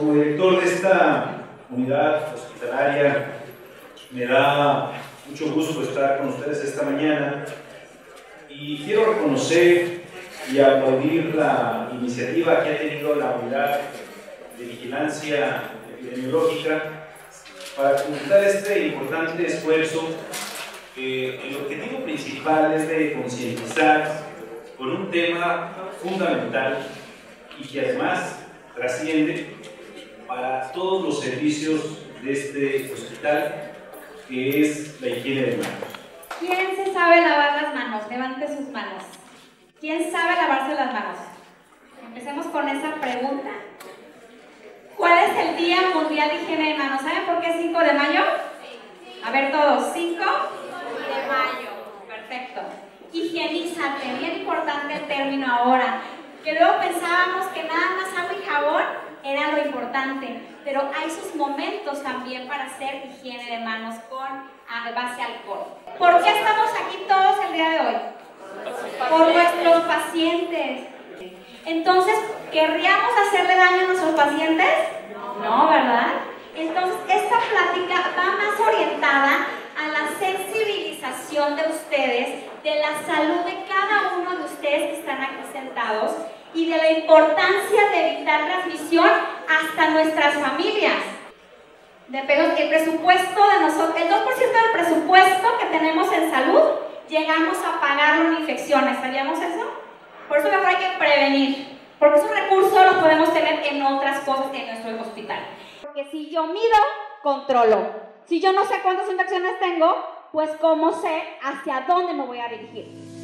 Como director de esta unidad hospitalaria, me da mucho gusto estar con ustedes esta mañana y quiero reconocer y aplaudir la iniciativa que ha tenido la unidad de vigilancia epidemiológica para completar este importante esfuerzo. el objetivo principal es de concientizar con un tema fundamental y que además trasciende todos los servicios de este hospital, que es la higiene de manos. ¿Quién se sabe lavar las manos? Levante sus manos. ¿Quién sabe lavarse las manos? Empecemos con esa pregunta. ¿Cuál es el Día Mundial de Higiene de Manos? ¿Saben por qué 5 de mayo? A ver todos, 5 de mayo. Perfecto. Higienízate, bien importante el término ahora. Que luego pensábamos que nada más agua y jabón era lo importante, pero hay sus momentos también para hacer higiene de manos con base alcohol. ¿Por qué estamos aquí todos el día de hoy? Por nuestros pacientes. Entonces, ¿querríamos hacerle daño a nuestros pacientes? No, ¿verdad? Entonces, esta plática va más orientada a la sensibilización de ustedes, de la salud de cada uno de ustedes que están aquí sentados y de la importancia de evitar transmisión hasta nuestras familias. De el presupuesto de nosotros, el 2% del presupuesto que tenemos en salud, llegamos a pagarlo en infecciones. ¿Sabíamos eso? Por eso mejor hay que prevenir, porque esos recursos los podemos tener en otras cosas en nuestro hospital. Porque si yo mido, controlo. Si yo no sé cuántas infecciones tengo, pues cómo sé hacia dónde me voy a dirigir.